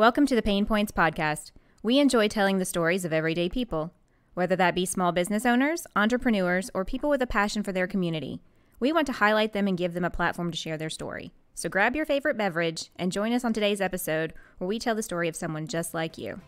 Welcome to the PaynePoints Podcast. We enjoy telling the stories of everyday people, whether that be small business owners, entrepreneurs, or people with a passion for their community. We want to highlight them and give them a platform to share their story. So grab your favorite beverage and join us on today's episode where we tell the story of someone just like you.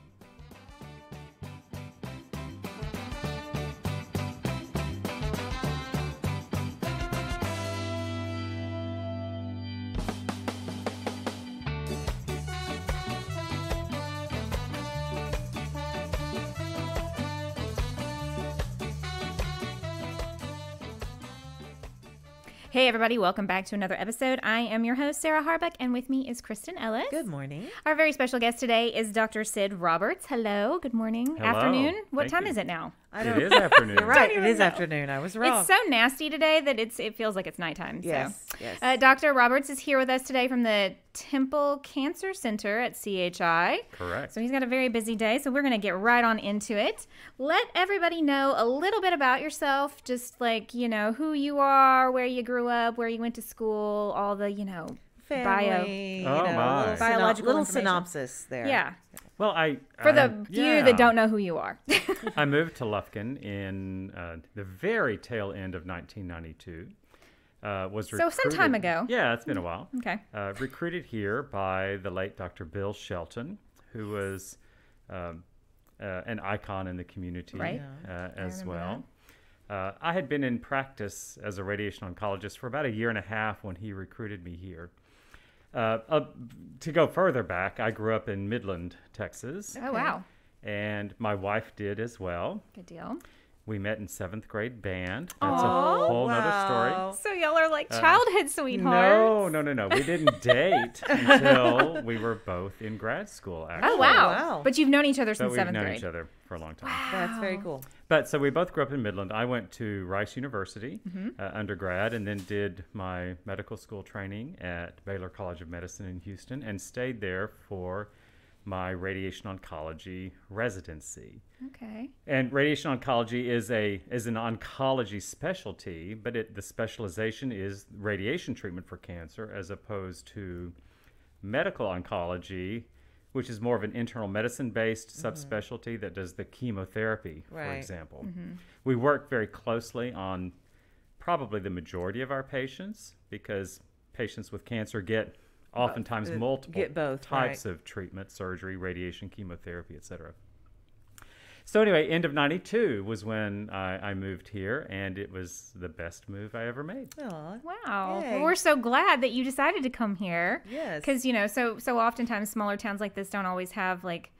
Hey, everybody, welcome back to another episode. I am your host, Sarah Harbuck, and with me is Kristin Ellis. Good morning. Our very special guest today is Dr. Sid Roberts. Hello, good morning, Hello. afternoon. What Thank time you. is it now? I It is afternoon. You're right. It even is know. afternoon. I was wrong. It's so nasty today that it's it feels like it's nighttime. yes. So. Yes. Uh, Dr. Roberts is here with us today from the Temple Cancer Center at CHI. Correct. So he's got a very busy day, so we're going to get right on into it. Let everybody know a little bit about yourself, just like, you know, who you are, where you grew up, where you went to school, all the, you know, bio. Family, you Oh, know, my. Little, Biological little synopsis there. Yeah. Well, I For the I- few yeah. that don't know who you are. I moved to Lufkin in uh, the very tail end of 1992. Uh, was So some time ago. Yeah, it's been a while. okay. Uh, recruited here by the late Dr. Bill Shelton, who was um, uh, an icon in the community Right. uh, as remember well. Uh, I had been in practice as a radiation oncologist for about a year and a half when he recruited me here. Uh, uh, to go further back, I grew up in Midland, Texas, Oh, wow. and my wife did as well. Good deal. We met in seventh grade band. That's Aw. a whole nother story. So y'all are like childhood sweethearts. Uh, No, no, no, no. We didn't date until we were both in grad school. Actually, Oh, wow. wow. But you've known each other But since we've known each other for a long time. Wow. That's very cool. But so we both grew up in Midland. I went to Rice University Mm-hmm. uh, undergrad, and then did my medical school training at Baylor College of Medicine in Houston, and stayed there for my radiation oncology residency. Okay. And radiation oncology is a is an oncology specialty, but it, the specialization is radiation treatment for cancer, as opposed to medical oncology, which is more of an internal medicine based mm-hmm. subspecialty that does the chemotherapy, for Right. example. Mm-hmm. We work very closely on probably the majority of our patients because patients with cancer get oftentimes uh, multiple get both, types of treatment, surgery, radiation, chemotherapy, etc. So anyway, end of '92 was when I, I moved here, and it was the best move I ever made. Aw. Wow. Yay. Well, we're so glad that you decided to come here. Yes. Because, you know, so so oftentimes smaller towns like this don't always have like,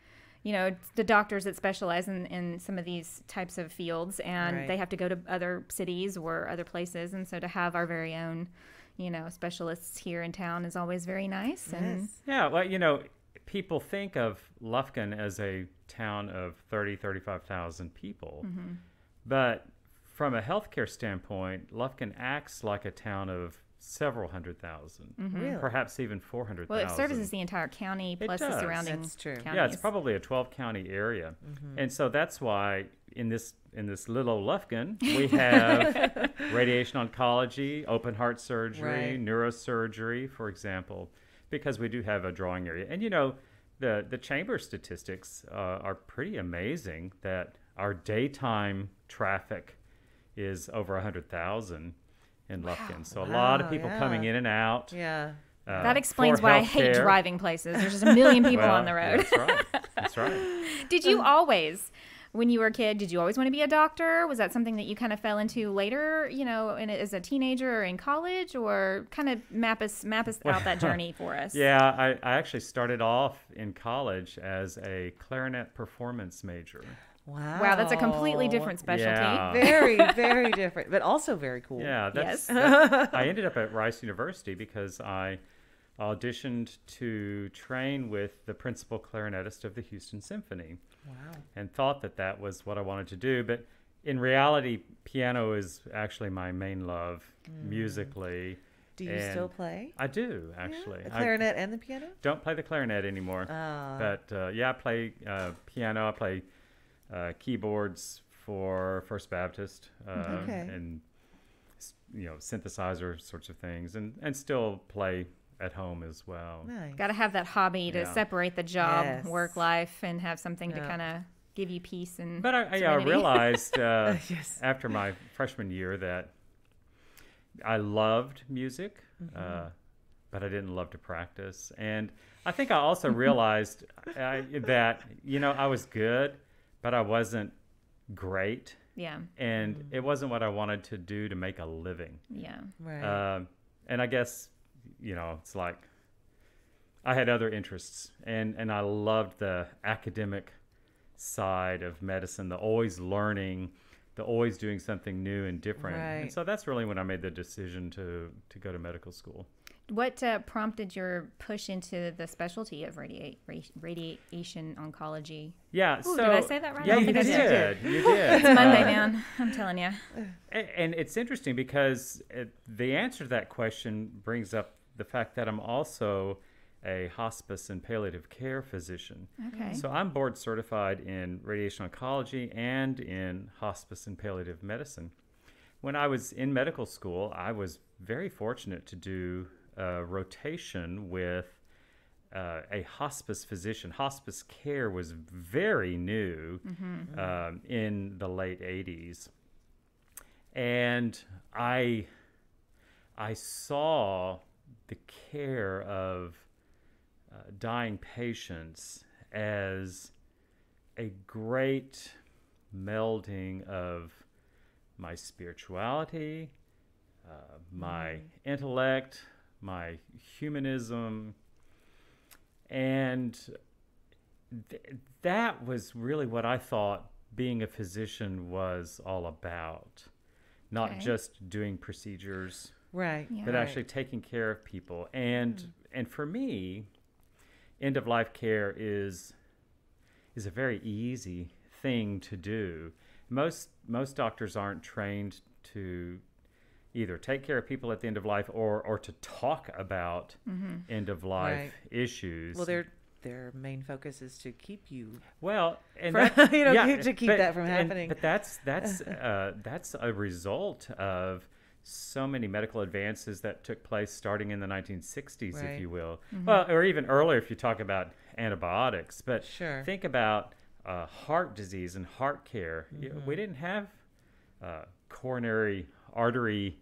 you know, the doctors that specialize in, in some of these types of fields and Right. they have to go to other cities or other places. And so to have our very own, you know, specialists here in town is always very nice. And Yes. Yeah, well, you know, people think of Lufkin as a town of 30, 35,000 people. Mm-hmm. But from a healthcare standpoint, Lufkin acts like a town of several hundred thousand, Really? perhaps even 400,000. well, it services the entire county plus the surrounding That's true. counties. Yeah, it's probably a 12 county area. And so that's why in this in this little Lufkin, we have radiation oncology, open heart surgery, Right. neurosurgery, for example, because we do have a drawing area. And you know, the the chamber statistics uh, are pretty amazing that our daytime traffic is over 100,000 in Lufkin. So a lot of people yeah. coming in and out. Yeah. uh, that explains for why I hate driving places. There's just a million people Well, on the road. That's right. That's right. Did you always, when you were a kid, did you always want to be a doctor? Was that something that you kind of fell into later, you know, in, as a teenager or in college, or kind of map us map us out that journey for us? Yeah, I, I actually started off in college as a clarinet performance major. Wow. Wow, that's a completely different specialty. Yeah. Very, very different, but also very cool. Yeah, Yes. that's. that- I ended up at Rice University because I auditioned to train with the principal clarinetist of the Houston Symphony Wow. and thought that that was what I wanted to do. But in reality, piano is actually my main love musically. Do you still play? I do actually. The I clarinet and the piano? don't play the clarinet anymore. Ah. but uh, yeah, I play uh, piano. I play uh, keyboards for First Baptist uh, Okay. and you know synthesizer sorts of things, and and still play at home as well. Nice. Got to have that hobby to Yeah. separate the job, Yes. work life, and have something to kind of give you peace and. But I, I, I realized uh, Yes. after my freshman year that I loved music, uh, but I didn't love to practice. And I think I also realized uh, that, you know, I was good, but I wasn't great. yeah, And it wasn't what I wanted to do to make a living. yeah, Right. Um, and I guess, you know, it's like I had other interests, and and I loved the academic side of medicine, the always learning, the always doing something new and different. And so that's really when I made the decision to to go to medical school. What uh, prompted your push into the specialty of radiate, ra- radiation oncology? Yeah. Ooh, so did I say that right? I Yeah, you think I did. did. You did. It's Monday, Uh, man. I'm telling you. A- And it's interesting because it, the answer to that question brings up the fact that I'm also a hospice and palliative care physician. Okay. So I'm board certified in radiation oncology and in hospice and palliative medicine. When I was in medical school, I was very fortunate to do a rotation with uh, a hospice physician. Hospice care was very new um, in the late 80s. And I, I saw the care of uh, dying patients as a great melding of my spirituality, uh, my intellect, my humanism, and th- that was really what I thought being a physician was all about. Not Okay. just doing procedures, right. Yeah. but Right. actually taking care of people. And hmm. and for me, end of life care is is a very easy thing to do. Most most doctors aren't trained to either take care of people at the end of life or or to talk about end of life Right. issues. Well, their their main focus is to keep you. Well, and that- you know, yeah, to keep but- that from and- happening. But that's that's uh, that's a result of so many medical advances that took place starting in the 1960s, if you will. Well, or even earlier if you talk about antibiotics. But Sure. think about uh, heart disease and heart care. Mm-hmm. we didn't have uh, coronary artery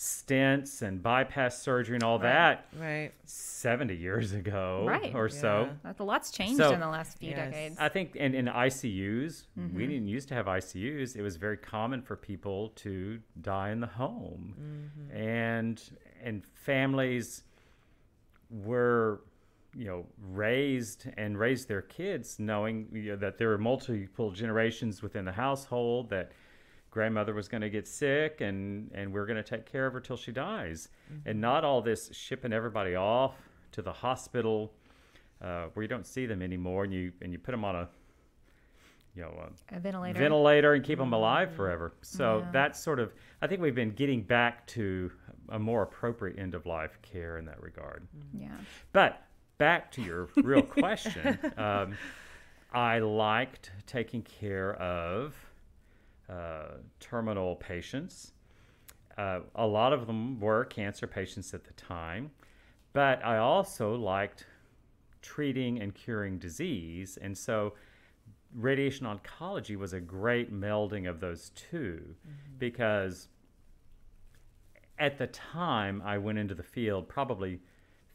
stents and bypass surgery and all that Right. 70 years ago Right. or so. Yeah. That's- A lot's changed So- in the last few Yes. decades. I think, and in ICUs, we mm-hmm. didn't used to have ICUs. It was very common for people to die in the home, mm-hmm. and and families were, you know, raised and raised their kids knowing you know, that there were multiple generations within the household that grandmother was going to get sick and and we're going to take care of her till she dies and not all this shipping everybody off to the hospital uh, where you don't see them anymore and you and you put them on a you know a a ventilator. ventilator and keep them alive forever so Yeah. that's sort of i think we've been getting back to a more appropriate end of life care in that regard yeah. but back to your real question, um, I liked taking care of uh, terminal patients. Uh, a lot of them were cancer patients at the time, but I also liked treating and curing disease. And so radiation oncology was a great melding of those 2 because at the time I went into the field, probably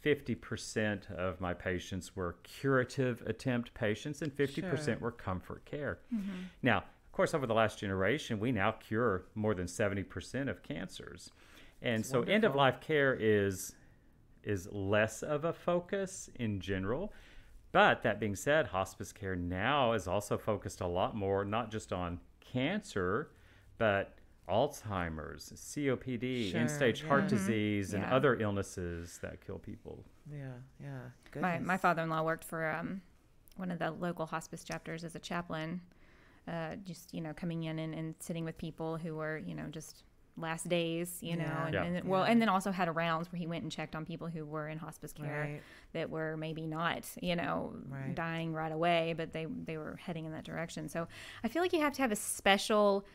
50% of my patients were curative attempt patients and 50% Sure. were comfort care. Now, of course, over the last generation, we now cure more than 70% of cancers. And That's so end of life care is is less of a focus in general. But that being said, hospice care now is also focused a lot more not just on cancer, but Alzheimer's, COPD, Sure, end stage heart yeah. Mhm. disease, and Yeah. other illnesses that kill people. Yeah. Yeah. My, my father-in-law worked for um, one of the local hospice chapters as a chaplain, uh, just you know coming in and, and sitting with people who were you know just last days, you know, Yeah. and, Yeah. and well, and then also had a rounds where he went and checked on people who were in hospice care Right. that were maybe not you know Right. dying right away, but they they were heading in that direction. So I feel like you have to have a special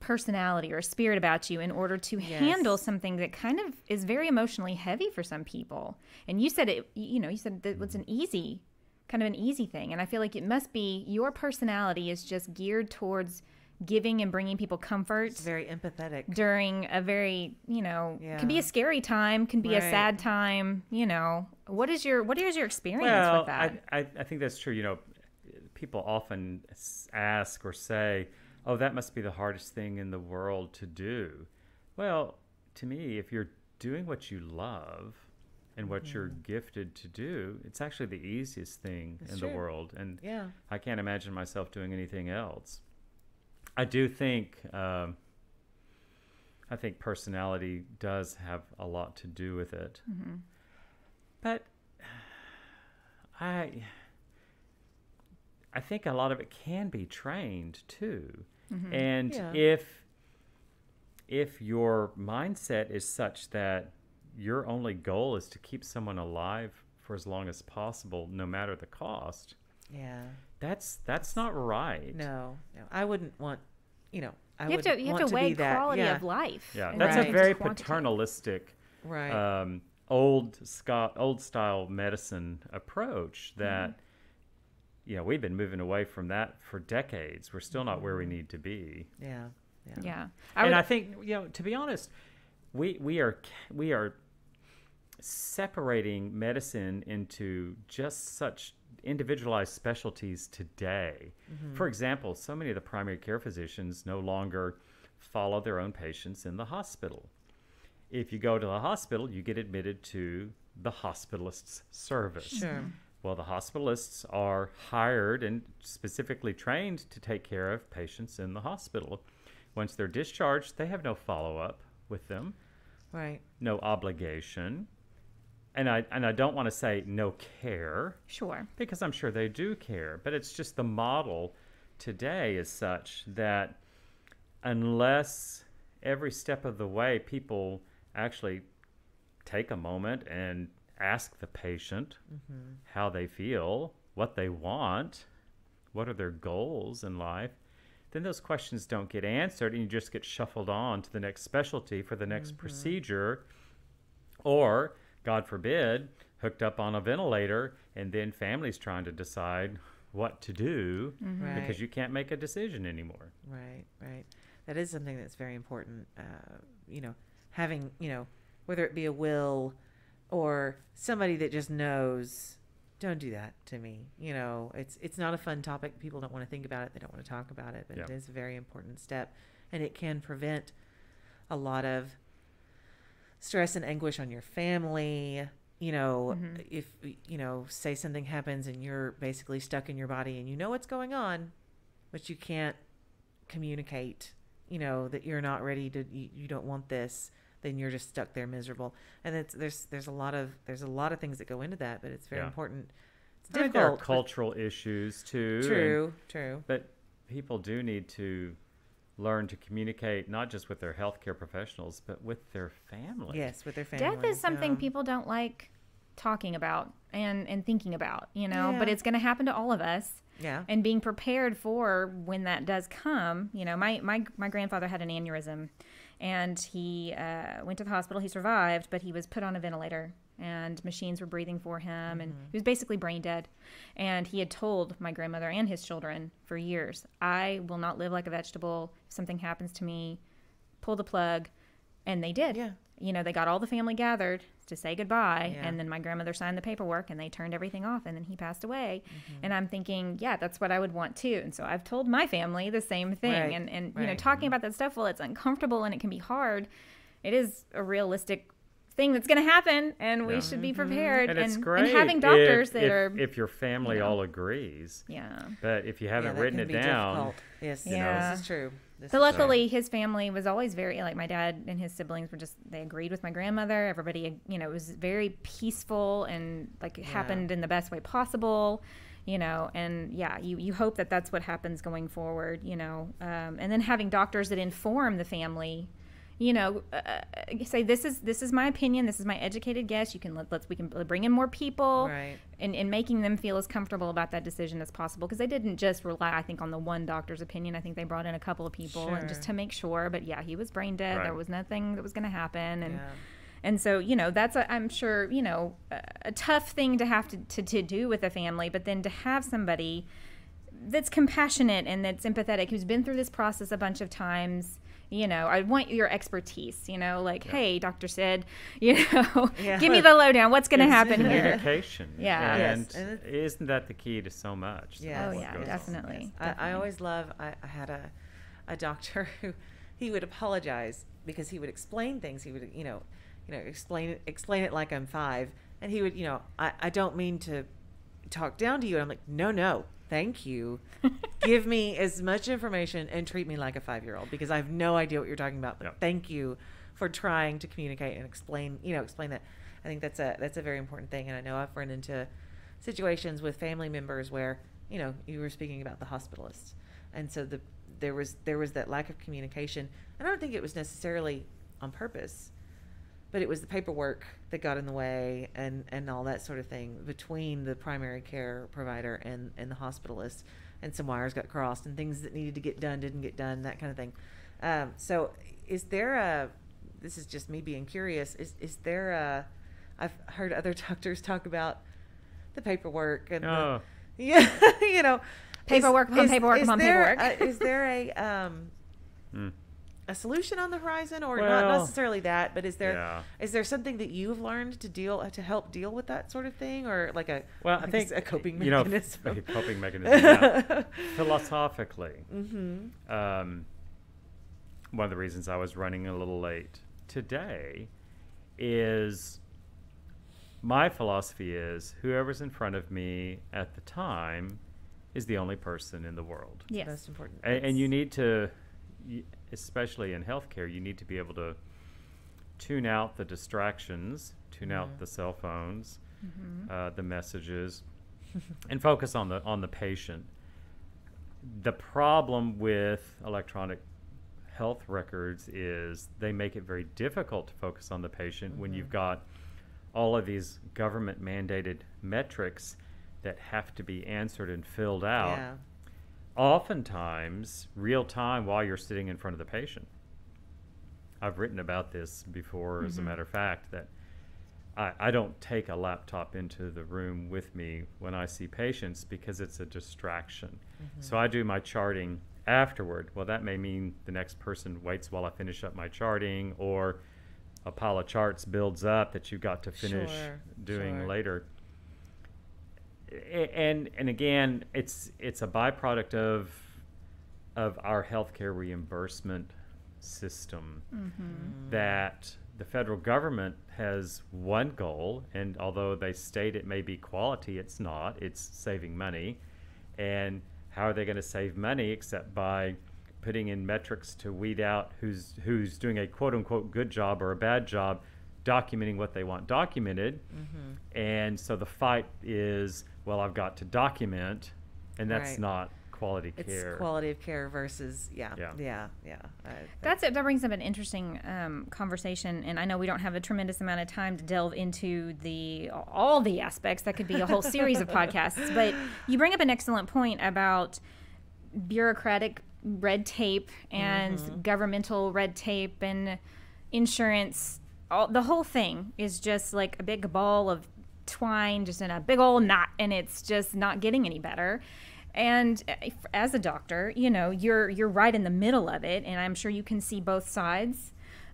personality or a spirit about you in order to handle something that kind of is very emotionally heavy for some people. And you said it, you know, you said that was an easy, kind of an easy thing. And I feel like it must be your personality is just geared towards giving and bringing people comfort It's very empathetic. during a very, you know, can be a scary time, can be a sad time, you know. What is your what is your experience well, with that? I, I, I think that's true. You know, people often ask or say, "Oh, that must be the hardest thing in the world to do." Well, to me, if you're doing what you love and what you're mm-hmm. gifted to do, it's actually the easiest thing That's in the world, and Yeah. I can't imagine myself doing anything else. I do think um, I think personality does have a lot to do with it, mm-hmm. but I I think a lot of it can be trained too, mm-hmm. and Yeah. if if your mindset is such that your only goal is to keep someone alive for as long as possible, no matter the cost, Yeah. that's that's not right. No, no. I wouldn't want, you know, I you have would to you have want to be weigh that. quality yeah. of life. Yeah, that's Right. a very quantity. paternalistic, Right. um, old Scott, old style medicine approach Mm-hmm. that. You know, we've been moving away from that for decades. We're still not where we need to be. yeah. Yeah. Yeah. and would- I think you know, to be honest, we we are we are separating medicine into just such individualized specialties today. Mm-hmm. For example, so many of the primary care physicians no longer follow their own patients in the hospital. If you go to the hospital, you get admitted to the hospitalist's service. Sure. Mm-hmm. Well, the hospitalists are hired and specifically trained to take care of patients in the hospital. Once they're discharged, they have no follow up with them, Right. no obligation. And I, and I don't want to say no care. Sure. because I'm sure they do care, but it's just the model today is such that unless every step of the way people actually take a moment and ask the patient mm-hmm. how they feel, what they want, what are their goals in life, then those questions don't get answered and you just get shuffled on to the next specialty for the next mm-hmm. procedure or god forbid hooked up on a ventilator and then families trying to decide what to do Right. because you can't make a decision anymore Right, right. That is something that's very important. Uh, you know, having, you know, whether it be a will or somebody that just knows, don't do that to me. You know, it's it's not a fun topic. People don't want to think about it. They don't want to talk about it, but it Yeah. is a very important step, and it can prevent a lot of stress and anguish on your family. You know, mm-hmm. if you know, say something happens and you're basically stuck in your body and you know what's going on, but you can't communicate you know that you're not ready to you, you don't want this then you're just stuck there miserable and it's there's there's a lot of there's a lot of things that go into that but it's very Yeah. important it's I mean, there are difficult but- cultural issues too and- true true but people do need to learn to communicate not just with their healthcare professionals but with their family. Yes with their family Death is something yeah. people don't like talking about and and thinking about, you know, but it's going to happen to all of us. yeah. And being prepared for when that does come you know my my, my grandfather had an aneurysm and he uh, went to the hospital. He survived but he was put on a ventilator and machines were breathing for him and he was basically brain dead. And he had told my grandmother and his children for years i will not live like a vegetable. if something happens to me pull the plug and they did Yeah. you know they got all the family gathered to say goodbye Yeah. and then my grandmother signed the paperwork and they turned everything off and then he passed away Mm-hmm. and i'm thinking yeah that's what i would want too and so i've told my family the same thing Right, and and you know right. talking about that stuff while it's uncomfortable and it can be hard it is a realistic thing that's going to happen and we Yeah. should be prepared and and, it's great having doctors if, that if, are if your family know. all agrees yeah but if you haven't that written it down difficult. yes Yeah. this is true this But luckily, his family was always very like my dad and his siblings were just they agreed with my grandmother. Everybody, you know, it was very peaceful and like it Yeah. happened in the best way possible, you know. And yeah, you you hope that that's what happens going forward, you know. Um, and then having doctors that inform the family, you know, uh, say this is this is my opinion. This is my educated guess. You can let, let's we can bring in more people, Right. and, and making them feel as comfortable about that decision as possible because they didn't just rely, I think, on the one doctor's opinion. I think they brought in a couple of people and just to make sure. But yeah, he was brain dead. There was nothing that was going to happen, and Yeah. and so you know that's a, I'm sure you know a, a tough thing to have to, to to do with a family, but then to have somebody that's compassionate and that's empathetic who's been through this process a bunch of times you know i want your expertise you know like hey doctor Sid, you know Yeah. give me the lowdown what's going to It's happen here Communication. Yeah. And, Yes, and it- isn't that the key to so much? Yeah. oh yeah goes on. definitely, I, I definitely. always love. I, I had a, a doctor who, he would apologize because he would explain things. He would, you know, you know, explain it, explain it like I'm five, and he would, you know, I, I don't mean to talk down to you. And I'm like, no, no, thank you. Give me as much information and treat me like a five year old because I have no idea what you're talking about. But Yeah. thank you for trying to communicate and explain, you know, explain that. I think that's a that's a very important thing. And I know I've run into situations with family members where you know you were speaking about the hospitalists and so the there was there was that lack of communication and i don't think it was necessarily on purpose but it was the paperwork that got in the way and and all that sort of thing between the primary care provider and and the hospitalist. And some wires got crossed and things that needed to get done didn't get done that kind of thing. Um, so is there a this is just me being curious is is there a i've heard other doctors talk about the paperwork and the, Oh, yeah, you know, Paperwork upon paperwork upon there paperwork. A, is there a um mm, a solution on the horizon, or not necessarily that, but is there is yeah. there something that you've learned to deal to help deal with that sort of thing, or like a Well, I like a think s- a coping you know, mechanism? a coping mechanism. Yeah. Philosophically, mm-hmm. um, one of the reasons I was running a little late today is my philosophy is whoever's in front of me at the time is the only person in the world. yes Most important. And, and you need to, y- especially in healthcare, you need to be able to tune out the distractions, tune out the cell phones, Mhm. uh, the messages, and focus on the on the patient. The problem with electronic health records is they make it very difficult to focus on the patient when Mhm. you've got all of these government mandated metrics that have to be answered and filled out yeah, oftentimes real time while you're sitting in front of the patient. I've written about this before, as a Mhm. matter of fact, that I, I don't take a laptop into the room with me when I see patients because it's a distraction. Mm-hmm. So I do my charting afterward. Well, that may mean the next person waits while I finish up my charting, or a pile of charts builds up that you've got to finish Sure, doing sure. later. And and again, it's it's a byproduct of of our healthcare reimbursement system Mhm. that the federal government has one goal, and although they state it may be quality, it's not. It's saving money. And how are they going to save money except by putting in metrics to weed out who's who's doing a quote unquote good job or a bad job, documenting what they want documented. Mm-hmm. And so the fight is, well, I've got to document, and that's Right. not quality It's care. quality of care versus yeah, Yeah. yeah, yeah. I- That's it. That brings up an interesting um, conversation, and I know we don't have a tremendous amount of time to delve into the all the aspects. That could be a whole series of podcasts. But you bring up an excellent point about bureaucratic red tape and governmental red tape and insurance. All the whole thing is just like a big ball of twine, just in a big old knot, and it's just not getting any better. And uh, as a doctor, you know, you're you're right in the middle of it, and I'm sure you can see both sides.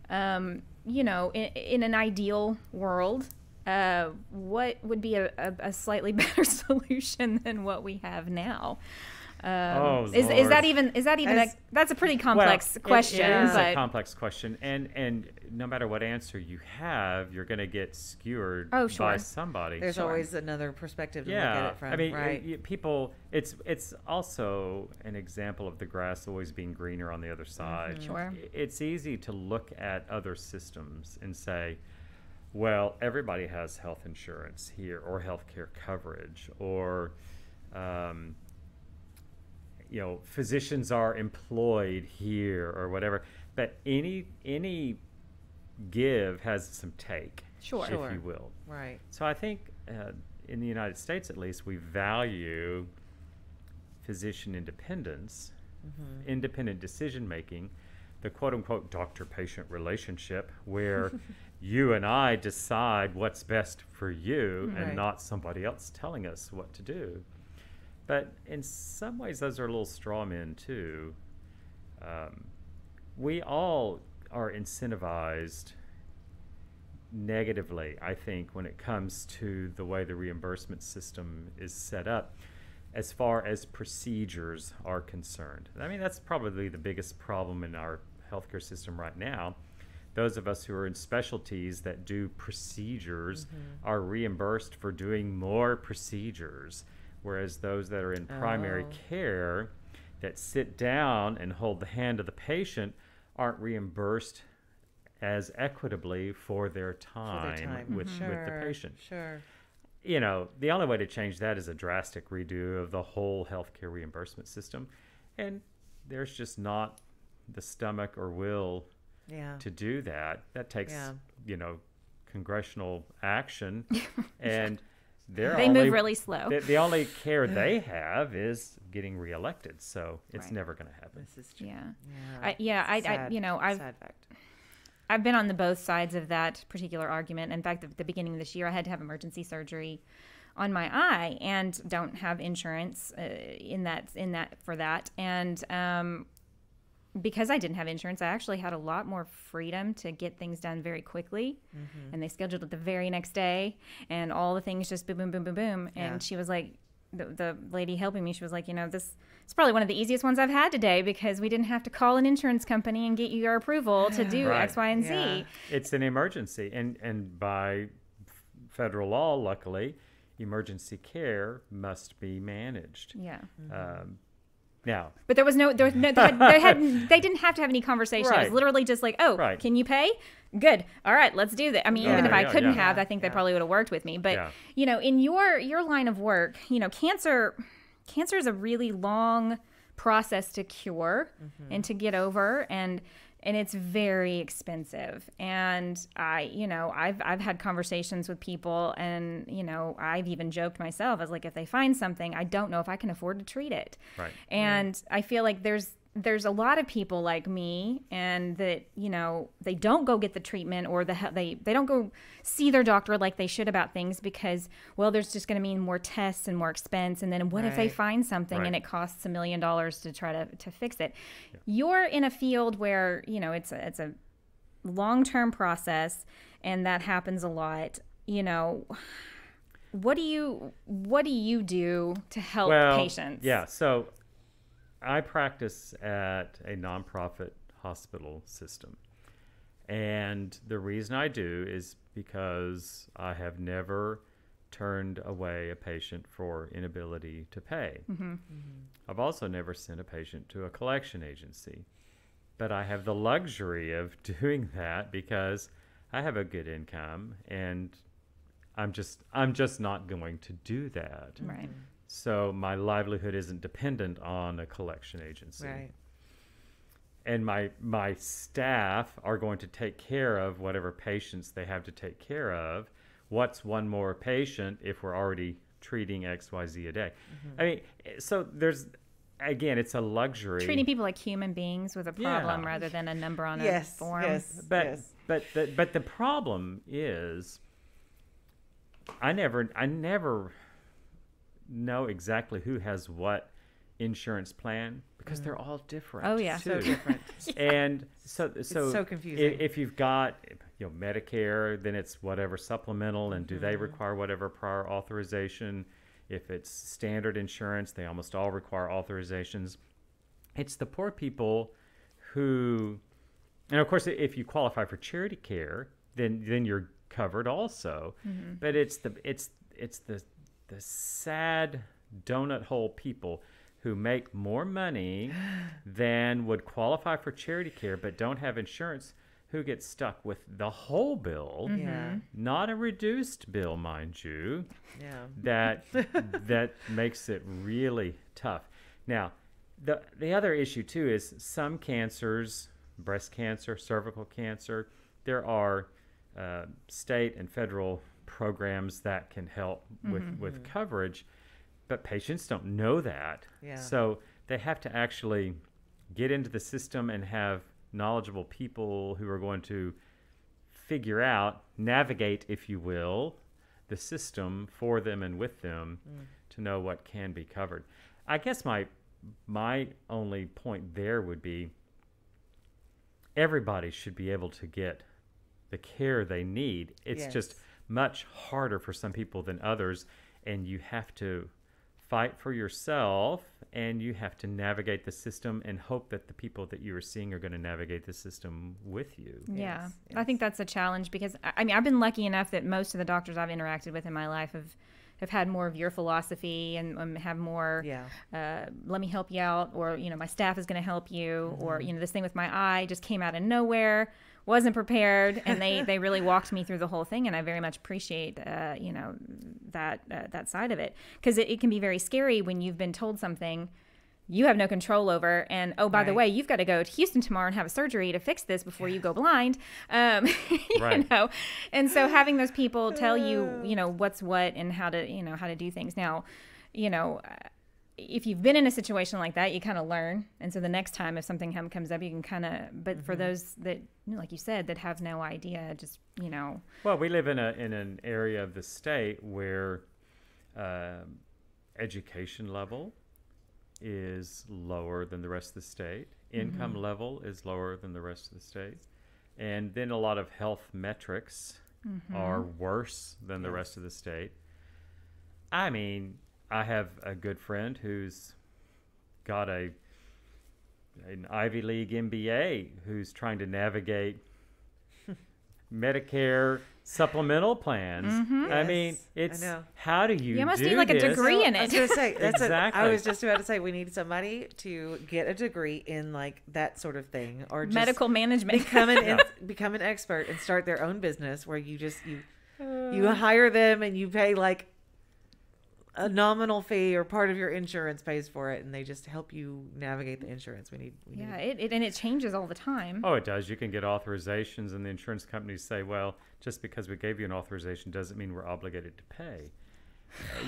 Um, you know, in, in an ideal world, uh, what would be a, a, a slightly better solution than what we have now? Um, Oh, is, is that even is that even As- a, that's a pretty Well, complex it- question? It is but a complex question, and and no matter what answer you have, you're going to get skewered Oh, by somebody. There's Sure. always another perspective to look at it from. I mean, right? y- y- people. It's it's also an example of the grass always being greener on the other side. Mm-hmm. Sure. It's easy to look at other systems and say, well, everybody has health insurance here, or health care coverage, or um, you know, physicians are employed here or whatever. But any any give has some take, Sure. if Sure. you will. Right. So I think uh, in the United States, at least, we value physician independence, Mm-hmm. independent decision making, the quote unquote doctor patient relationship, where you and I decide what's best for you Right. and not somebody else telling us what to do. But in some ways, those are a little straw men, too. Um, we all are incentivized negatively, I think, when it comes to the way the reimbursement system is set up as far as procedures are concerned. I mean, that's probably the biggest problem in our healthcare system right now. Those of us who are in specialties that do procedures are reimbursed for doing more procedures, whereas those that are in primary Oh. care that sit down and hold the hand of the patient aren't reimbursed as equitably for their For time, their time. With, sure. with the patient Sure. you know, the only way to change that is a drastic redo of the whole healthcare reimbursement system. And there's just not the stomach or will Yeah. to do that. That takes, Yeah. you know, congressional action. and they're They only, move really slow. The, the only care they have is getting reelected. So it's Right. never going to happen. This is true. yeah. Yeah. I, yeah, I, I, Sad- you know, I've sad fact. I've been on the both sides of that particular argument. In fact, at the beginning of this year, I had to have emergency surgery on my eye and don't have insurance uh, in that in that for that. And um, because I didn't have insurance, I actually had a lot more freedom to get things done very quickly. And they scheduled it the very next day, and all the things just boom, boom, boom, boom, boom. And Yeah. she was like, the, the lady helping me, she was like, you know, this is probably one of the easiest ones I've had today because we didn't have to call an insurance company and get your approval to do Right. X, Y, and Yeah. Z. It's an emergency. And, and by federal law, luckily, emergency care must be managed. Yeah. Um, now, But there was no, there was no, they, had, they, had, they didn't have to have any conversation. It was literally just like, oh, Right. can you pay? Good. All right, let's do that. I mean, even Yeah, if I couldn't yeah. have, I think they probably would have worked with me. But Yeah. you know, in your your line of work, you know, cancer, cancer is a really long process to cure Mm-hmm. and to get over, and and it's very expensive. And I, you know, I've I've had conversations with people, and you know, I've even joked myself as like, if they find something, I don't know if I can afford to treat it. Right. And I feel like there's there's a lot of people like me and that you know they don't go get the treatment or the they they don't go see their doctor like they should about things because well there's just going to mean more tests and more expense. And then what if they find something and it costs a million dollars to try to to fix it? You're in a field where you know it's a, it's a long-term process and that happens a lot. You know what do you what do you do to help well, patients? yeah. So I practice at a nonprofit hospital system. And the reason I do is because I have never turned away a patient for inability to pay. Mm-hmm. Mm-hmm. I've also never sent a patient to a collection agency. But I have the luxury of doing that because I have a good income and I'm just I'm just not going to do that. right So my livelihood isn't dependent on a collection agency. Right. And my my staff are going to take care of whatever patients they have to take care of. What's one more patient if we're already treating XYZ a day? Mm-hmm. I mean, so there's again, it's a luxury. treating people like human beings with a problem Yeah. rather than a number on Yes. a form. Yes. but yes. but the, but the problem is i never i never know exactly who has what insurance plan because they're all different Oh, yeah. So too. different. and so so so confusing. if you've got you know medicare then it's whatever supplemental and do they Mm-hmm. require whatever prior authorization if it's standard insurance they almost all require authorizations it's the poor people who and of course if you qualify for charity care then then you're covered also but it's the it's it's the the sad donut hole people who make more money than would qualify for charity care but don't have insurance who get stuck with the whole bill Yeah. not a reduced bill mind you Yeah. that that makes it really tough. Now, the the other issue too is some cancers, breast cancer, cervical cancer, there are uh, state and federal programs that can help with mm-hmm. with coverage, but patients don't know that. Yeah. So they have to actually get into the system and have knowledgeable people who are going to figure out, navigate, if you will, the system for them and with them mm. to know what can be covered. I guess my my only point there would be everybody should be able to get the care they need. It's just Yes. Much harder for some people than others and you have to fight for yourself and you have to navigate the system and hope that the people that you are seeing are going to navigate the system with you. Yeah, Yes, I think that's a challenge because I I mean I've been lucky enough that most of the doctors I've interacted with in my life have have had more of your philosophy and um, have more. Yeah. Uh, let me help you out, or you know my staff is going to help you, Mm-hmm. or you know this thing with my eye just came out of nowhere, wasn't prepared, and they they really walked me through the whole thing, and I very much appreciate uh, you know that uh, that side of it because it, it can be very scary when you've been told something you have no control over. And oh, by the way, you've got to go to Houston tomorrow and have a surgery to fix this before you go blind. Um, you Right. know, and so having those people tell you, you know, what's what and how to, you know, how to do things. Now, you know, if you've been in a situation like that, you kind of learn. And so the next time if something comes up, you can kind of. But for mm-hmm. those that, you know, like you said, that have no idea, just you know, Well, we live in a in an area of the state where um, education level is lower than the rest of the state. Income mm-hmm. level is lower than the rest of the state, and then a lot of health metrics mm-hmm. are worse than the rest of the state. I mean, I have a good friend who's got a an Ivy League MBA who's trying to navigate Medicare supplemental plans. Mm-hmm. I mean, Yes, I it's know. how do you You must do need, like, a this? degree in it. I was it. gonna say that's Exactly. A, I was just about to say we need somebody to get a degree in like that sort of thing or just medical management. become an in, become an expert and start their own business where you just you you uh. hire them and you pay like a nominal fee or part of your insurance pays for it and they just help you navigate the insurance. We need we yeah, need it, it and it changes all the time. Oh, it does. You can get authorizations, and the insurance companies say, "Well, just because we gave you an authorization doesn't mean we're obligated to pay."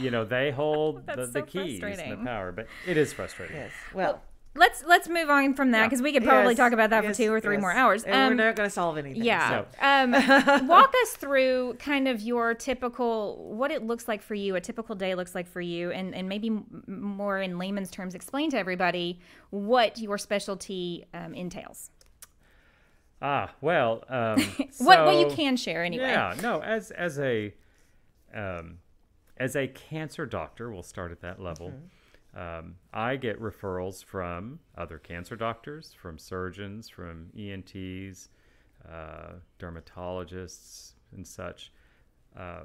You know, they hold the, That's the keys and the power, but it is frustrating. yes. Well, Let's let's move on from that Yeah. because we could probably yes, talk about that yes, for two or three yes. more hours. And Um, we're not going to solve anything. Yeah. so- Um, walk us through kind of your typical, what it looks like for you, a typical day looks like for you, and, and maybe m- more in layman's terms, explain to everybody what your specialty um, entails. Ah, well, um, what, what you can share anyway. Yeah, no, as as a um, as a cancer doctor, we'll start at that level. Mm-hmm. Um, I get referrals from other cancer doctors, from surgeons, from ENTs, uh, dermatologists, and such, uh,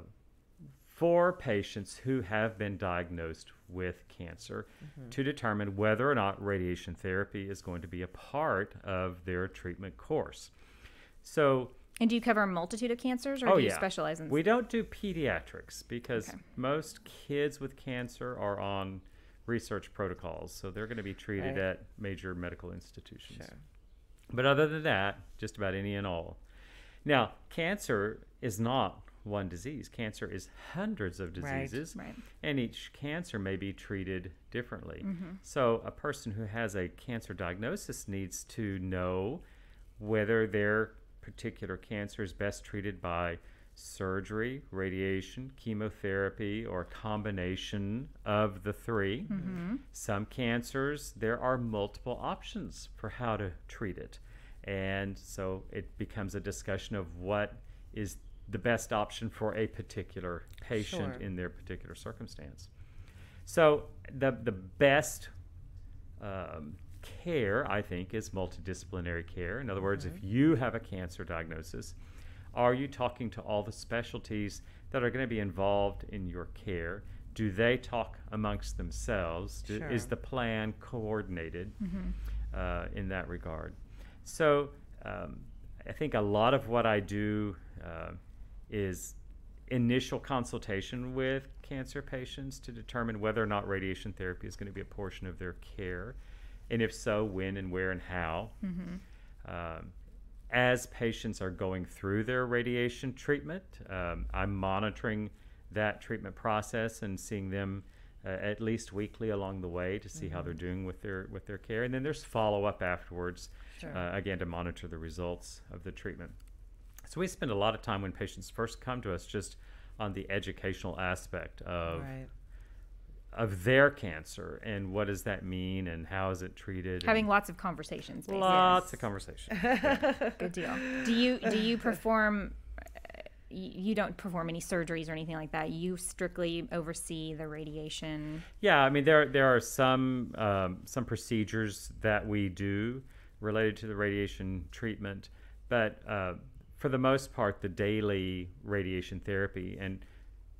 for patients who have been diagnosed with cancer to determine whether or not radiation therapy is going to be a part of their treatment course. So, And do you cover a multitude of cancers, or Oh, do you yeah. specialize in? we don't do pediatrics because Okay. most kids with cancer are on research protocols, so they're going to be treated Right. at major medical institutions. Sure. But other than that, just about any and all. Now, cancer is not one disease. Cancer is hundreds of diseases, Right. and each cancer may be treated differently. Mm-hmm. So, a person who has a cancer diagnosis needs to know whether their particular cancer is best treated by surgery, radiation, chemotherapy, or combination of the 3 Some cancers, there are multiple options for how to treat it. And so it becomes a discussion of what is the best option for a particular patient Sure. in their particular circumstance. So the the best um, care, I think, is multidisciplinary care. In other words, if you have a cancer diagnosis, are you talking to all the specialties that are going to be involved in your care? Do they talk amongst themselves? Do, Is the plan coordinated uh, in that regard? So um, I think a lot of what I do uh, is initial consultation with cancer patients to determine whether or not radiation therapy is going to be a portion of their care. And if so, when and where and how. Um, as patients are going through their radiation treatment, um, I'm monitoring that treatment process and seeing them uh, at least weekly along the way to see how they're doing with their with their care. And then there's follow up afterwards, Sure. uh, again to monitor the results of the treatment. So we spend a lot of time when patients first come to us just on the educational aspect of right. Of their cancer and what does that mean and how is it treated. Having and lots of conversations. Basically. lots of conversation. Good deal. Do you do you perform? uh, You don't perform any surgeries or anything like that. You strictly oversee the radiation. Yeah, I mean there there are some um, some procedures that we do related to the radiation treatment, but uh, for the most part, the daily radiation therapy and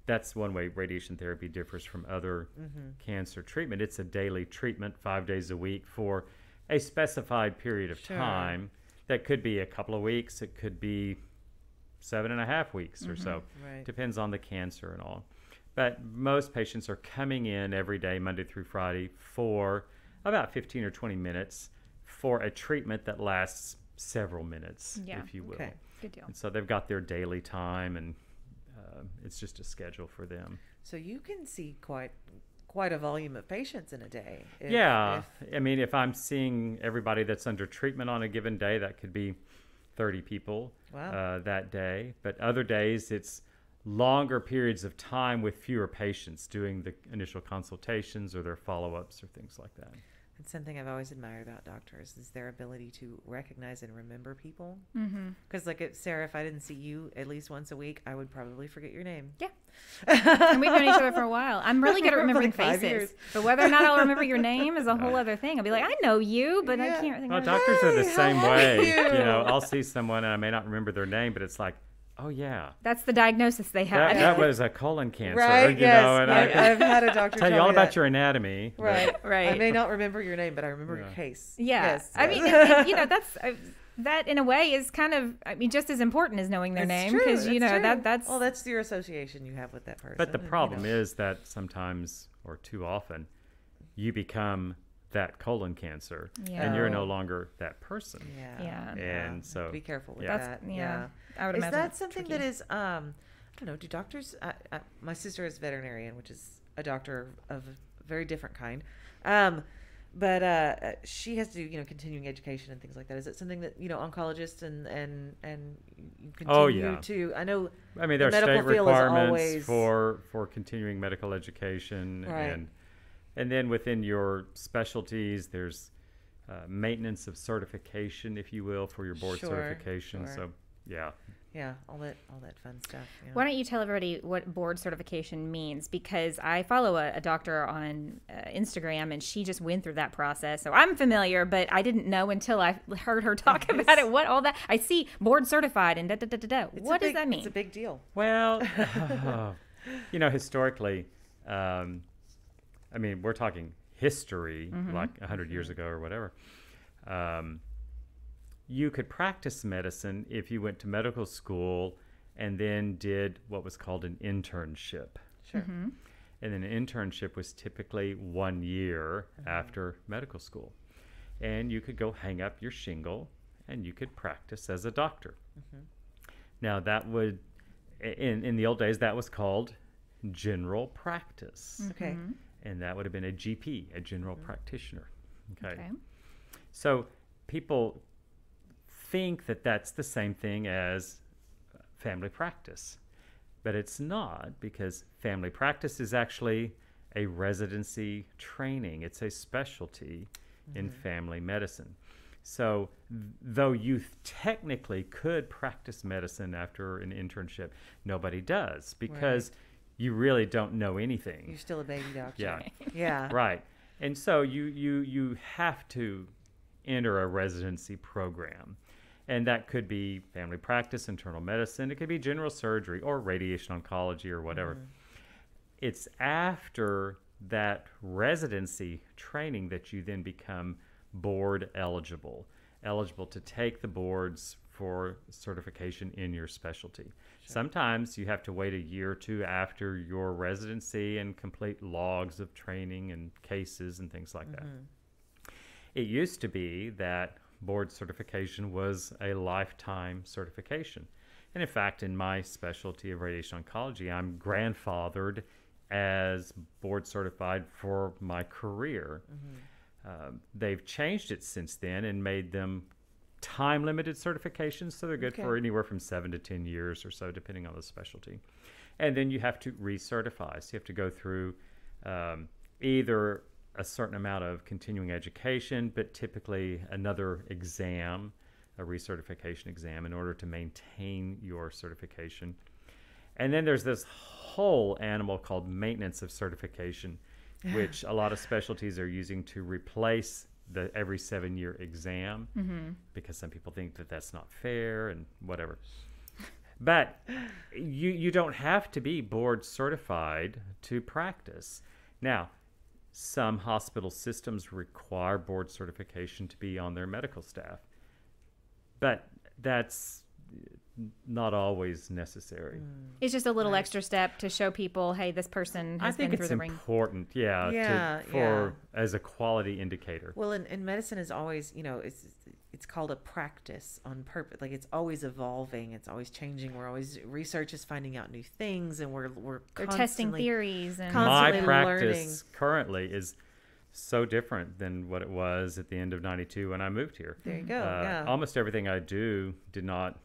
that's one way radiation therapy differs from other mm-hmm. cancer treatment. It's a daily treatment, five days a week for a specified period of Sure. time. That could be a couple of weeks. It could be seven and a half weeks or so. Mm-hmm. Right. Depends on the cancer and all. But most patients are coming in every day, Monday through Friday, for about 15 or 20 minutes for a treatment that lasts several minutes, Yeah. if you will. Okay. Good deal. And so they've got their daily time, and uh, it's just a schedule for them. So you can see quite quite a volume of patients in a day. if- yeah. if- I mean, if I'm seeing everybody that's under treatment on a given day, that could be 30 people Wow. uh, that day. But other days, it's longer periods of time with fewer patients doing the initial consultations or their follow ups or things like that. It's something I've always admired about doctors is their ability to recognize and remember people. Mm-hmm. Because, like, if, Sarah, if I didn't see you at least once a week, I would probably forget your name. Yeah. and we've known each other for a while. I'm really good at remembering like faces, years. but whether or not I'll remember your name is a whole other thing. I'll be like, I know you, but I can't think Well, of doctors are the same way. you? You know, I'll see someone and I may not remember their name, but it's like, oh, yeah. That's the diagnosis they That, had. that was a colon cancer, Right? you yes. know, and I, I can have had a doctor tell you me all about that. your anatomy. but- Right. Right. I may not remember your name, but I remember your case. Yeah. Yes. I mean, yes. and- and, you know, that's uh, that in a way is kind of, I mean, just as important as knowing their That's name because you know that's that that's well, that's your association you have with that person. But the and, you problem know. is that sometimes, or too often, you become that colon cancer, and you're no longer that person. yeah, Yeah. And so, be careful with yeah. That. yeah. I would Is imagine that something tricky. that is? Um, I don't know. Do doctors? I, I, my sister is veterinarian, which is a doctor of a very different kind. Um, but uh, uh, she has to do you know continuing education and things like that. Is it something that you know oncologists and and and you continue Oh, yeah. to? I know. I mean, the there are medical state requirements always- for for continuing medical education, Right. and and then within your specialties, there's uh, maintenance of certification, if you will, for your board Sure, certification. sure. So, yeah, Yeah, all that all that fun stuff. Yeah. Why don't you tell everybody what board certification means? Because I follow a, a doctor on uh, Instagram and she just went through that process. So I'm familiar, but I didn't know until I heard her talk about it. What all that I see board certified and da da da da da. It's a What does that mean? It's a big deal. Well, you know, historically, um, I mean, we're talking history, mm-hmm. like a 100 years ago or whatever. Um, you could practice medicine if you went to medical school and then did what was called an internship. Sure. Mm-hmm. And an internship was typically one year mm-hmm. after medical school. And you could go hang up your shingle and you could practice as a doctor. Now, that would, in, in the old days, that was called general practice. Okay. And that would have been a GP, a general mm. practitioner. Okay. okay. So people think that that's the same thing as family practice, but it's not because family practice is actually a residency training, it's a specialty in mm-hmm. family medicine. So, though you th- technically could practice medicine after an internship, nobody does because you really don't know anything. You're still a baby doctor. Yeah. Yeah. Right. And so you you you have to enter a residency program. And that could be family practice, internal medicine, it could be general surgery or radiation oncology or whatever. Mm-hmm. It's after that residency training that you then become board eligible, eligible to take the boards for certification in your specialty. Sometimes you have to wait a year or two after your residency and complete logs of training and cases and things like that. it used to be that board certification was a lifetime certification. And in fact, in my specialty of radiation oncology, I'm grandfathered as board certified for my career. Uh, they've changed it since then and made them time limited certifications. So they're good Okay. for anywhere from seven to 10 years or so, depending on the specialty. And then you have to recertify. So you have to go through um, either a certain amount of continuing education, but typically another exam, a recertification exam, in order to maintain your certification. And then there's this whole animal called maintenance of certification, which a lot of specialties are using to replace the every seven year exam mm-hmm. because some people think that that's not fair and whatever. But you you don't have to be board certified to practice. Now, some hospital systems require board certification to be on their medical staff. But that's not always necessary. It's just a little extra step to show people, hey, this person I has think been through it's the ring. important, yeah, Yeah, to, for as a quality indicator. Well, and, and medicine is always, you know, it's it's called a practice on purpose. Like it's always evolving. It's always changing. We're always research is finding out new things, and we're we're They're testing theories and con- My practice learning. currently is so different than what it was at the end of 92 when I moved here. There you go. Uh, yeah. Almost everything I do did not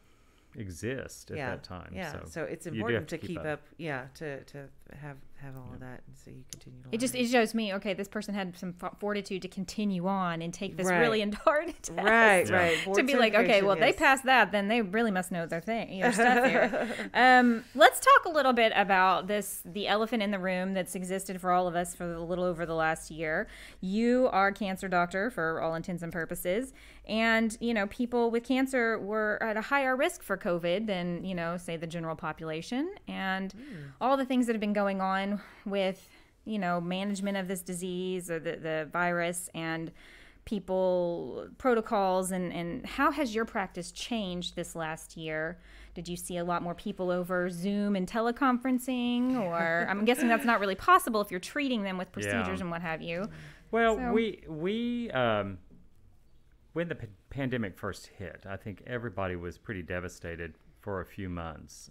exist at yeah. that time. Yeah. So, So, it's important to to keep, keep up. up. Yeah. To to have have all of that, and so you continue to. it just it shows me, okay, this person had some fortitude to continue on and take this Right. really hard test. right. Yeah. Right. to be like, okay, certification, well, they passed that, then they really must know their thing, you know, stuff here. um, let's talk a little bit about this, the elephant in the room that's existed for all of us for a little over the last year. You are a cancer doctor for all intents and purposes, and you know, people with cancer were at a higher risk for COVID than you know, say the general population, and all the things that have been going on with you know management of this disease or the, the virus and people protocols and, and how has your practice changed this last year? Did you see a lot more people over zoom and teleconferencing or i'm guessing that's not really possible if you're treating them with procedures and what have you. Well, So- we we um, when the p- pandemic first hit, I think everybody was pretty devastated for a few months.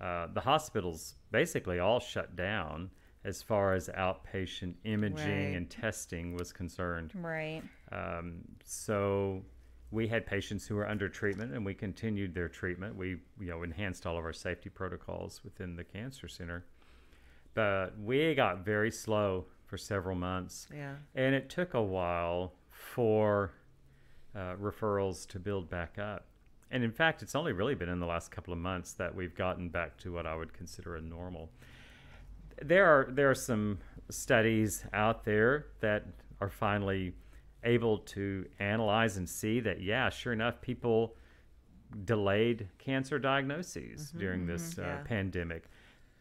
Uh, the hospitals basically all shut down as far as outpatient imaging Right. and testing was concerned. right Um, so we had patients who were under treatment, and we continued their treatment. We you know enhanced all of our safety protocols within the cancer center, but we got very slow for several months, Yeah. and it took a while for uh, referrals to build back up. And in fact, it's only really been in the last couple of months that we've gotten back to what I would consider a normal. There are there are some studies out there that are finally able to analyze and see that yeah sure enough people delayed cancer diagnoses during this uh, yeah. pandemic.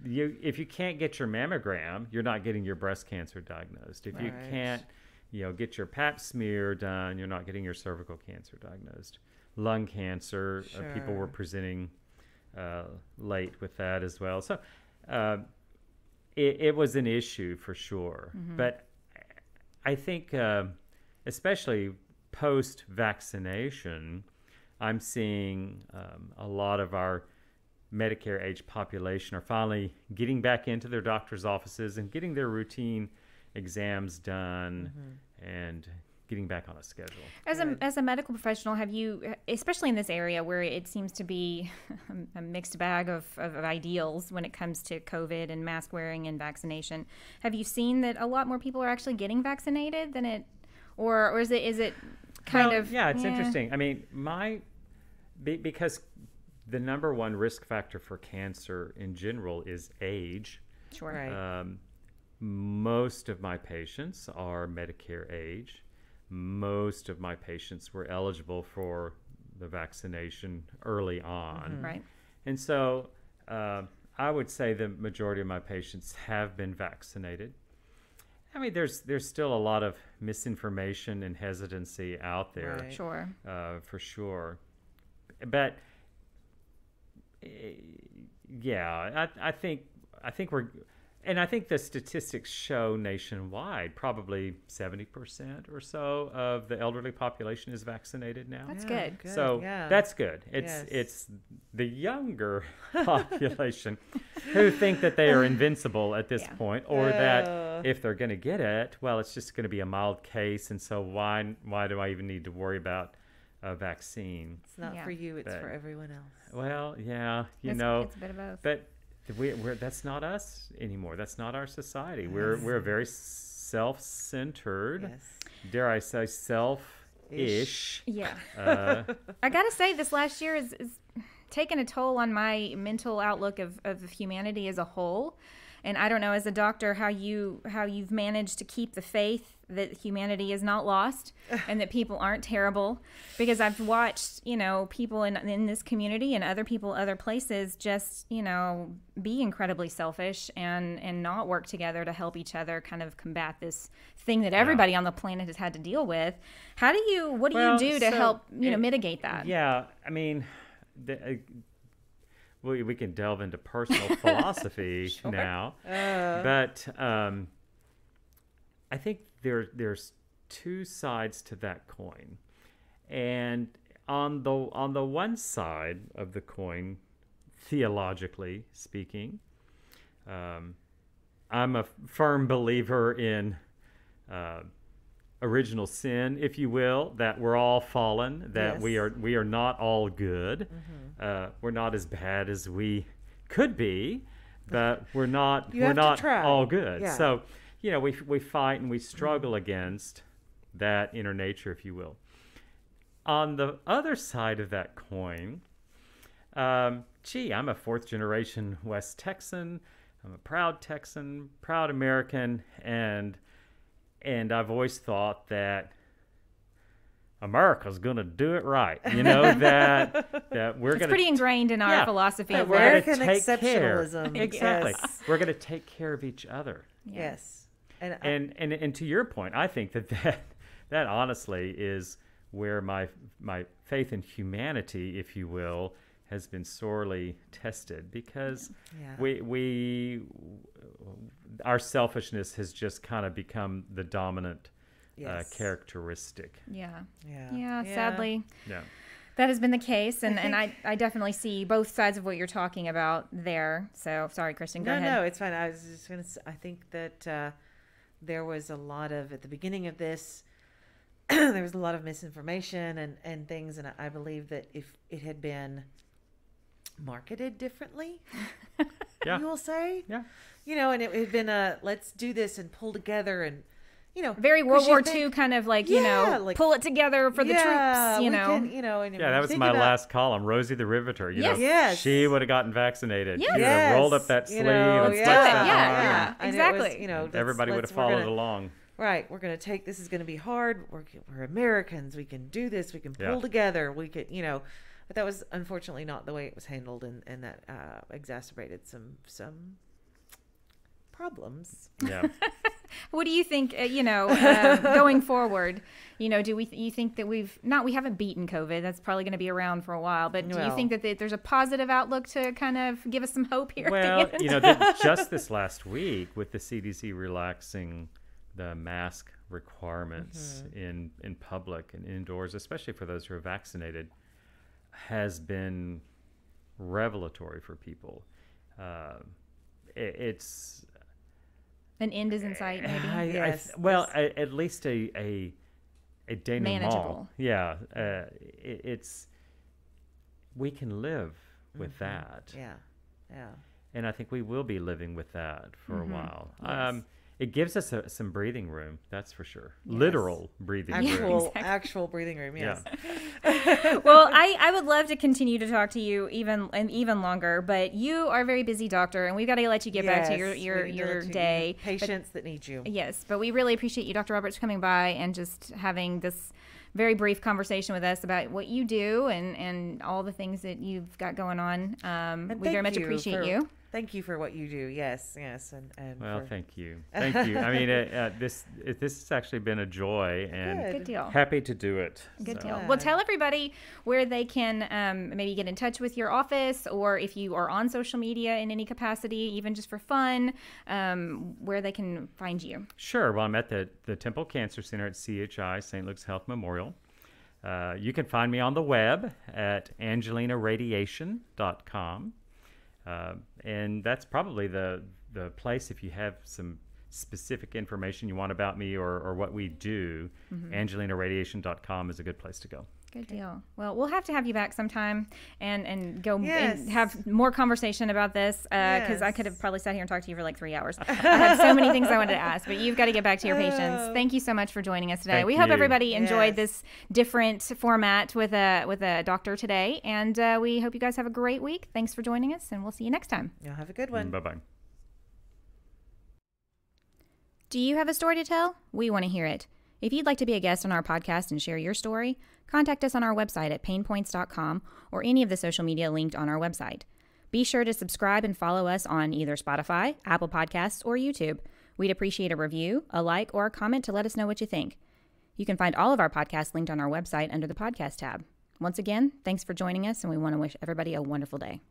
You if you can't get your mammogram you're not getting your breast cancer diagnosed. If you can't you know get your pap smear done you're not getting your cervical cancer diagnosed lung cancer uh, people were presenting uh, late with that as well. So uh, it, it was an issue for sure. But I think, uh, especially post vaccination, I'm seeing um, a lot of our Medicare age population are finally getting back into their doctor's offices and getting their routine exams done and getting back on a schedule. As a, as a medical professional, have you, especially in this area where it seems to be a mixed bag of, of, of ideals when it comes to COVID and mask wearing and vaccination, have you seen that a lot more people are actually getting vaccinated than it, or, or is it is it kind Well, of yeah it's interesting i mean my because the number one risk factor for cancer in general is age Sure. Right. um, most of my patients are medicare age most of my patients were eligible for the vaccination early on Right. and so uh, I would say the majority of my patients have been vaccinated. I mean, there's there's still a lot of misinformation and hesitancy out there, Right. Sure. uh, for sure. But eh, yeah, I, I think I think we're and I think the statistics show nationwide probably 70% or so of the elderly population is vaccinated now. That's Yeah, good. so yeah. that's good. It's Yes. it's the younger population who think that they are invincible at this Yeah. point, or Uh. that if they're going to get it, well, it's just going to be a mild case, and so why why do I even need to worry about a vaccine? It's not Yeah. for you, it's But- for everyone else. Well, yeah, you it's, know, it's a bit of both. but we, we're, that's not us anymore. That's not our society. We're we're very self-centered. Yes. Dare I say self-ish? yeah. Uh, I gotta say, this last year is, is taken a toll on my mental outlook of, of humanity as a whole. And I don't know, as a doctor, how you how you've managed to keep the faith that humanity is not lost and that people aren't terrible. Because I've watched, you know, people in in this community and other people other places just, you know, be incredibly selfish and and not work together to help each other kind of combat this thing that everybody on the planet has had to deal with. How do you what do Well, you do to so help, you know, mitigate that? Yeah, I mean, the, uh, we we can delve into personal philosophy now, but um, I think there there's two sides to that coin, and on the on the one side of the coin, theologically speaking, um, I'm a firm believer in. Uh, original sin, if you will, that we're all fallen, that we are we are not all good. Uh, we're not as bad as we could be, but we're not we're not all good. Yeah. So, you know, we we fight and we struggle against that inner nature, if you will. On the other side of that coin, um, gee, I'm a fourth generation West Texan. I'm a proud Texan, proud American, and and I've always thought that America's gonna do it right. You know that that we're It's gonna pretty ingrained in our yeah, philosophy of we're gonna life. American take care. exceptionalism, Exactly, yes. we're gonna take care of each other. Yes. And, I- And and and to your point, I think that that, that honestly is where my my faith in humanity, if you will, has been sorely tested because Yeah. we we our selfishness has just kind of become the dominant uh, characteristic. Yeah. yeah. yeah. Sadly, Yeah. that has been the case. And, and I, I definitely see both sides of what you're talking about there. So sorry, Kristin, go no, ahead. no, it's fine. I was just gonna. I think that uh, there was a lot of at the beginning of this. there was a lot of misinformation and and things, and I, believe that if it had been marketed differently, Yeah. you will say, Yeah. you know, and it had been a let's do this and pull together and you know very World War think- II kind of like, you know, like- pull it together for the yeah, troops, you know. can, you know, and Yeah, that was my about- last column. Rosie the Riveter. You Yes. know, Yes. she would have gotten vaccinated. Yes. She would have rolled up Yes, that you sleeve know, and Let's stuck that Yeah, on. yeah. And it was, exactly. you know, let's- Everybody would have followed gonna- along. Right, we're gonna take this is gonna be hard. We're we're Americans. We can do this. We can pull Yeah. together. We could, you know, but that was unfortunately not the way it was handled, and and that uh, exacerbated some some problems. Yeah. What do you think, uh, you know, uh, going forward? You know, do we you think that we've not we haven't beaten COVID? That's probably going to be around for a while. But do you think that th- there's a positive outlook to kind of give us some hope here? at the well, end? you know, the, just this last week with the CDC relaxing the mask requirements in in public and indoors, especially for those who are vaccinated, has been revelatory for people. Uh, it, it's An end is in sight, maybe. I, I Yes, well, a, at least a a a denouement. Manageable. Yeah, uh, it, it's we can live with that, Yeah, yeah. and I think we will be living with that for Mm-hmm. a while. Um, it gives us a, some breathing room, that's for sure. Literal breathing room. Actual exactly. actual breathing room. Yeah. Well, I, I would love to continue to talk to you even and even longer, but you are a very busy doctor, and we've got to let you get back to your Yes, your, we to your let you- day. But- Patients that need you. Yes, but we really appreciate you, Dr. Roberts, coming by and just having this very brief conversation with us about what you do and, and all the things that you've got going on. Um, we very much appreciate for- you. Thank you for what you do. Yes, yes, and and Well, for, thank you, thank you. I mean, uh, uh, this it, this has actually been a joy, and Good. Good deal. happy to do it. Good So- deal. Well, tell everybody where they can um, maybe get in touch with your office, or if you are on social media in any capacity, even just for fun, um, where they can find you. Sure. Well, I'm at the, the Temple Cancer Center at CHI, St. Luke's Health Memorial. Uh, you can find me on the web at angelinaradiation.com. Uh, and that's probably the, the place if you have some specific information you want about me or, or what we do, angelinaradiation.com is a good place to go. Good deal. Well, we'll have to have you back sometime and and go Yes. and have more conversation about this because I could have probably sat here and talked to you for like three hours. I have so many things I wanted to ask, but you've got to get back to your patients. Oh. Thank you so much for joining us today. Thank we hope everybody enjoyed Yes. this different format with a with a doctor today, and uh, we hope you guys have a great week. Thanks for joining us, and we'll see you next time. You'll have a good one. Bye bye. Do you have a story to tell? We want to hear it. If you'd like to be a guest on our podcast and share your story, contact us on our website at paynepoints.com or any of the social media linked on our website. Be sure to subscribe and follow us on either Spotify, Apple Podcasts, or YouTube. We'd appreciate a review, a like, or a comment to let us know what you think. You can find all of our podcasts linked on our website under the podcast tab. Once again, thanks for joining us, and we want to wish everybody a wonderful day.